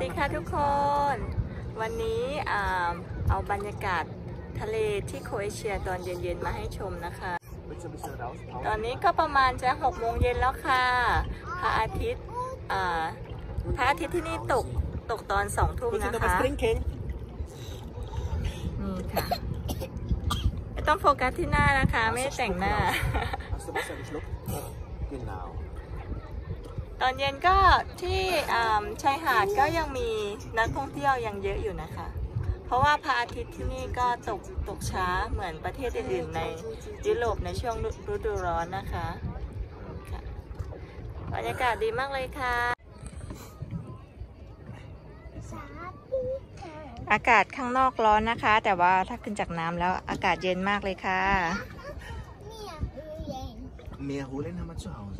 วัสดีค่ะทุกคน วันนี้อ่าเอาบรรยากาศทะเลที่โครเอเชียตอนเย็นๆมาให้ชมนะคะ Willst du ein bisschen raus? ตอนนี้ก็ประมาณจะ6โมงเย็นแล้วค่ะ พระอาทิตย์อ่าพระอาทิตย์ที่นี่ตกตกตอน2ทุ่ม Willst du นะ noch คะ was trinken? นี่ค่ะไม่ต้องโฟกัสที่หน้านะคะ ไม่ได้แต่งหน้า ตอนเย็นก็ที่อ่าชายหาดก็ยังมีนักท่องเที่ยวยังเยอะอยู่นะคะ เพราะว่าพระอาทิตย์ที่นี่ก็ตกตกช้าเหมือนประเทศอื่นๆในยุโรปในช่วงฤดูร้อนนะคะค่ะบรรยากาศดีมากเลยค่ะ อากาศข้างนอกร้อนนะคะ แต่ว่าถ้าขึ้นจากน้ำแล้วอากาศเย็นมากเลยค่ะ Mehr holen haben wir zu Hause.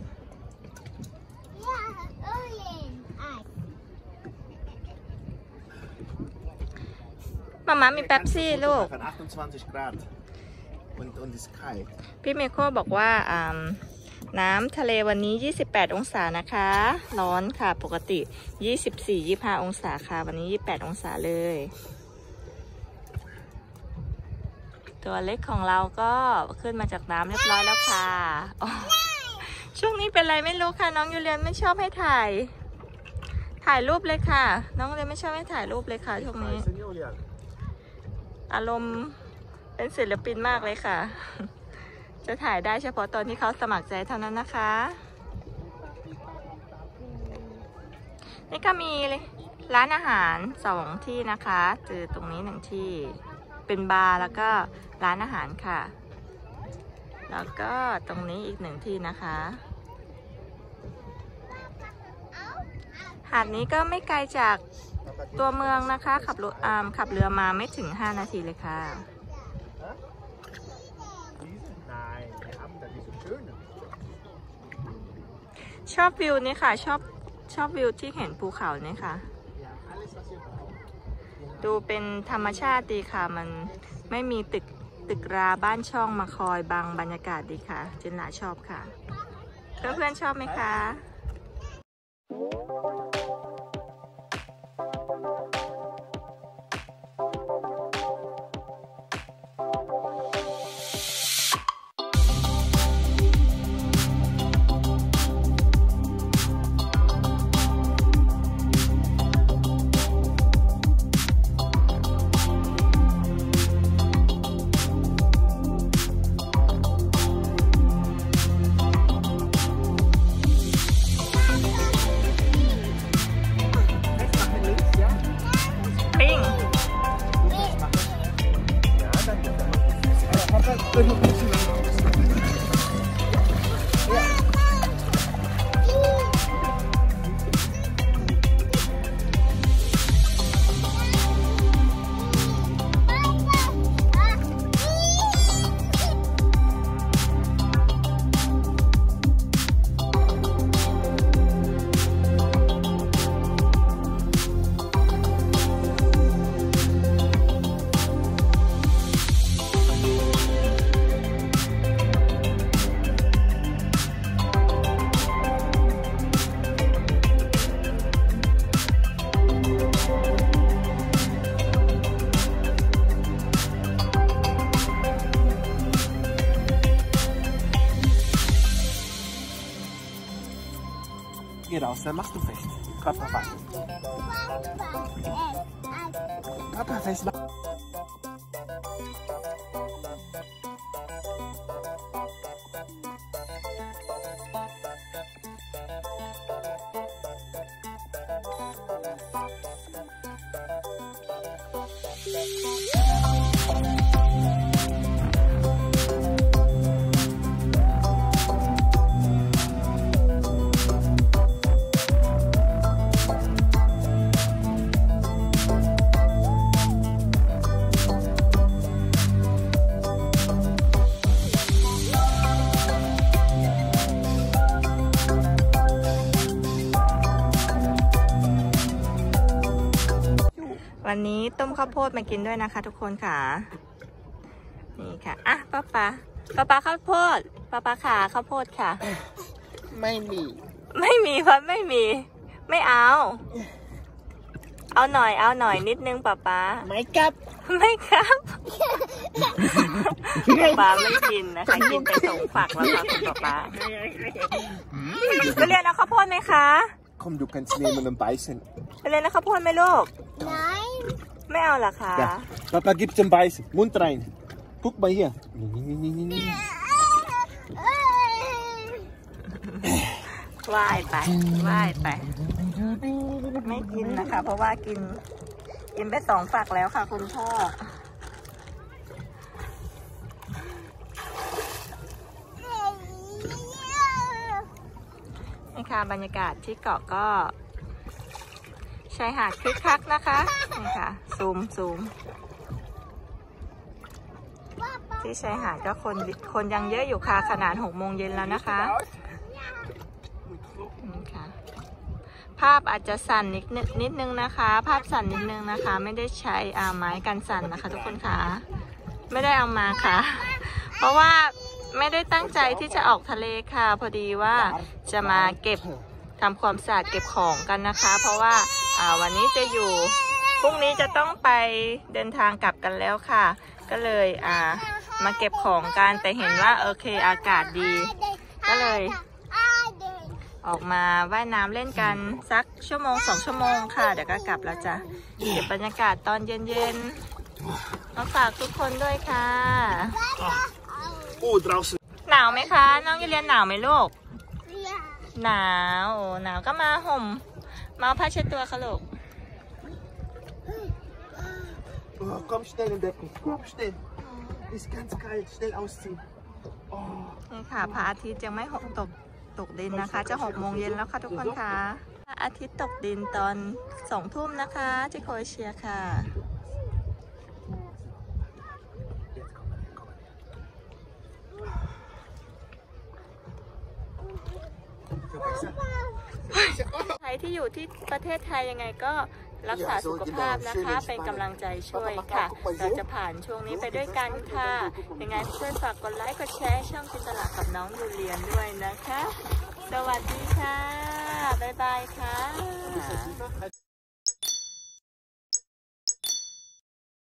มาม่ามีแป๊บซี่ลูก Von 28 Grad. Und, und ist kalt. พี่เมโคบอกว่าอ่าน้ำทะเลวันนี้ 28 องศานะคะ ร้อนค่ะปกติ 24-25 องศาค่ะ วันนี้ 28 องศาเลย ตัวเล็กของเราก็ขึ้นมาจากน้ำเรียบร้อยแล้วค่ะอ๋อช่วงนี้เป็นไรไม่รู้ค่ะ น้องยูเลียนไม่ชอบให้ถ่าย ถ่ายรูปเลยค่ะ น้องยูเลียนไม่ชอบให้ถ่ายรูปเลยค่ะช่วงนี้ Weißen Julian. อารมณ์เป็นศิลปินมากเลยค่ะ จะถ่ายได้เฉพาะตอนที่เขาสมัครใจเท่านั้นนะคะ นี่ก็มีร้านอาหารสองที่นะคะเจอตรงนี้หนึ่งที่เป็นบาร์แล้วก็ร้านอาหารค่ะ แล้วก็ตรงนี้อีกหนึ่งที่นะคะ หาดนี้ก็ไม่ไกลจาก ตัวเมืองนะคะ ขับรถอ่าขับเรือมาไม่ถึง 5 นาทีเลยค่ะ Diese? Nein, wir haben da diese schönen. ชอบวิวนี้ค่ะ ชอบชอบวิวที่เห็นภูเขานี่ค่ะ Ja, alles, was ihr braucht. ดูเป็นธรรมชาติดีค่ะ มันไม่มีตึกตึกราบ้านช่องมาคอยบังบรรยากาศดีค่ะจินหลาชอบค่ะ เพื่อนๆชอบไหมคะ 哎呦么不 aus? Wer macht das echt? Komm, Papa. Was macht Thank วันนี้ต้มข้าวโพดมากินด้วยนะคะ ทุกคนค่ะ นี่ค่ะ อะป้าป้าป้าป้าข้าวโพดป้าป้าขาข้าวโพดค่ะ ไม่มี ไม่มีพัดไม่มี ไม่เอา เอาหน่อยเอาหน่อยนิดนึงป๊าป๊า My cap. ไม่ครับป๊าไม่กินนะคะกินไปสองฝักแล้วค่ะคุณป๊าป๊าไปเรียนเอาข้าวโพดไหมคะ Kom, du kannst nehmen und beißen. ไปเรียนเอาข้าวโพดไหมลูก Nein. ไม่เอาเหรอคะ Ja. Papa gibt zum Beißen. Mund rein. Guck mal hier. Nee, nee, nee, nee, nee. ว่ายไปว่ายไป ไม่กินนะคะ เพราะว่ากิน กินไปสองฝักแล้วค่ะ คุณพ่อนี่ค่ะบรรยากาศที่เกาะก็ ชายหาดคึกคักนะคะนี่ค่ะซูมซูมที่ชายหาดก็คนคนยังเยอะอยู่ค่ะขนาดหกโมงเย็นแล้วนะคะนี่ค่ะภาพอาจจะสั่นนิดนิดนึงนะคะ ภาพสั่นนิดนึงนะคะ ไม่ได้ใช้อาไม้กันสั่นนะคะ ทุกคนค่ะ ไม่ได้เอามาค่ะ เพราะว่าไม่ได้ตั้งใจที่จะออกทะเลค่ะ พอดีว่าจะมาเก็บทำความสะอาดเก็บของกันนะคะ เพราะว่า อ่าวันนี้จะอยู่พรุ่งนี้จะต้องไปเดินทางกลับกันแล้วค่ะ ก็เลยอ่ามาเก็บของกันแต่เห็นว่าโอเคอากาศดี ก็เลยออกมาว่ายน้ำเล่นกันสักชั่วโมงสองชั่วโมงค่ะ เดี๋ยวก็กลับแล้วจ้ะเก็บบรรยากาศตอนเย็นๆมาฝากทุกคนด้วยค่ะ Oh, draußen. หนาวไหมคะ น้องยูเรียนหนาวไหมลูก หนาวโอ้หนาวก็มาห่ม มาเอาผ้าเช็ดตัวค่ะลูก Oh, komm schnell in Becken. Komm schnell. Ist ganz kalt. Schnell ausziehen. Oh. นี่ค่ะพระอาทิตย์ยังไม่หกตกตกดินนะคะ จะหกโมงเย็นแล้วค่ะทุกคนค่ะพระอาทิตย์ตกดินตอนสองทุ่มนะคะที่โครเอเชียค่ะ ใคร ที่อยู่ที่ประเทศไทยยังไงก็รักษาสุขภาพนะคะ เป็นกำลังใจช่วยค่ะ เราจะผ่านช่วงนี้ไปด้วยกันค่ะ ยังไงช่วยฝากกดไลค์กดแชร์ช่องจินตลากับน้องยูเรียนด้วยนะคะ สวัสดีค่ะ บ๊ายบายค่ะ